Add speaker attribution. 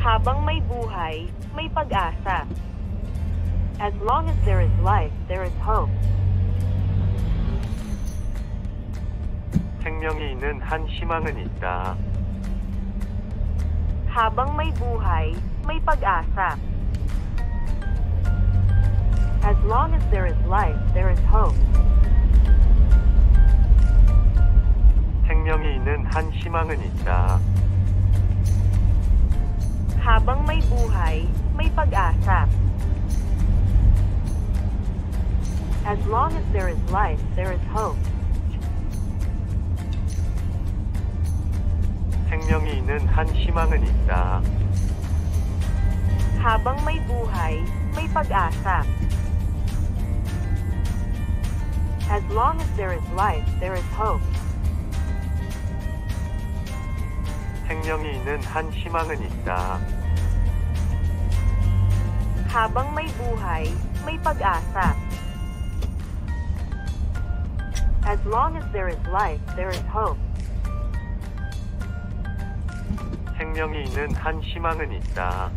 Speaker 1: Habang may buhay, may pag-asa. As long as there is life, there is hope.
Speaker 2: 생명이 있는 한 희망은 있다.
Speaker 1: Habang may buhay, may pag-asa. As long as there is life, there is hope.
Speaker 2: 생명이 있는 한 희망은 있다.
Speaker 1: As long as there is life, there is hope.
Speaker 2: 생명이 있는 한 희망은 있다.
Speaker 1: Habang may buhay, may pag-asa. As long as there is life, there is hope.
Speaker 2: 생명이 있는 한 희망은 있다.
Speaker 1: Habang may buhay, may pag-asa. As long as there is life, there is hope.
Speaker 2: 생명이 있는 한 희망은 있다.